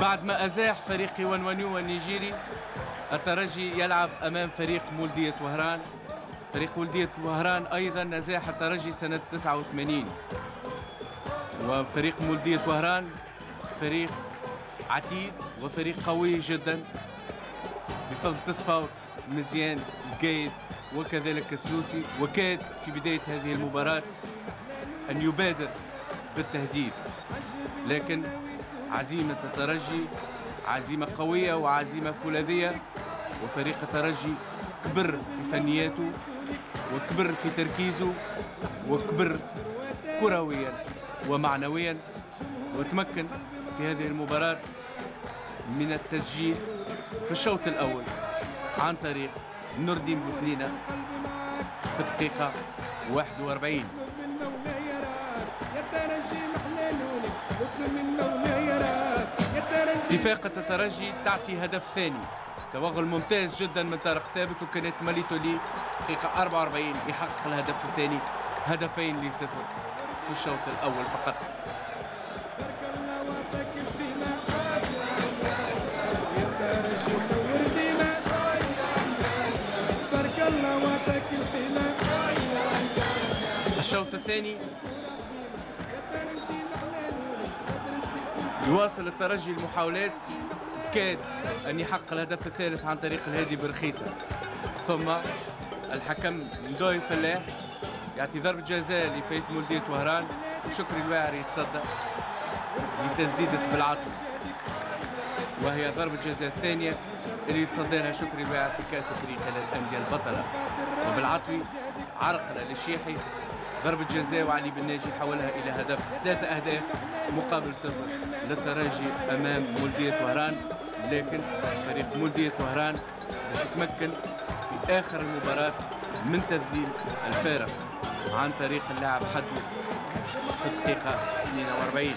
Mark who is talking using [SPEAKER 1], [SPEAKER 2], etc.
[SPEAKER 1] بعد ما أزاح فريق ونونيو النيجيري الترجي يلعب أمام فريق مولدية وهران فريق ولدية وهران أيضا نزاح الترجي سنة 89 وفريق مولدية وهران فريق عتيد وفريق قوي جدا. بفضل تصفاوت مزيان قايد وكذلك سلوسي وكاد في بداية هذه المباراة أن يبادر بالتهديد لكن عزيمة الترجي عزيمة قوية وعزيمة فولاذية وفريق الترجي كبر في فنياته وكبر في تركيزه وكبر كرويا ومعنويا وتمكن في هذه المباراة من التسجيل في الشوط الأول عن طريق نور الدين بوسنينة في الدقيقة 41 استفاقة الترجي تعطي هدف ثاني. توغل ممتاز جدا من طارق ثابت وكانت ماليتو لي. دقيقة 44 يحقق الهدف الثاني. هدفين لصفر في الشوط الأول فقط. الشوط الثاني. يواصل الترجي المحاولات. كاد أن يحقق الهدف الثالث عن طريق الهادي برخيصة. ثم الحكم ندوي فلاح يعطي ضربة جزاء لفايت مولدية وهران وشكري الواعري يتصدى لتسديدة بالعطل وهي ضربة جزاء الثانية اللي يتصدى لها شكري الواعر في كأس أفريقيا للأندية البطلة. وبالعطوي عرقلة للشيحي. ضربة جزاء وعلي بن ناجي حولها إلى هدف. ثلاثة أهداف مقابل صفر للترجي أمام مولدية وهران لكن فريق مولدية وهران باش يتمكن في آخر المباراة من تذليل الفارق عن طريق اللاعب حدو في الدقيقة 42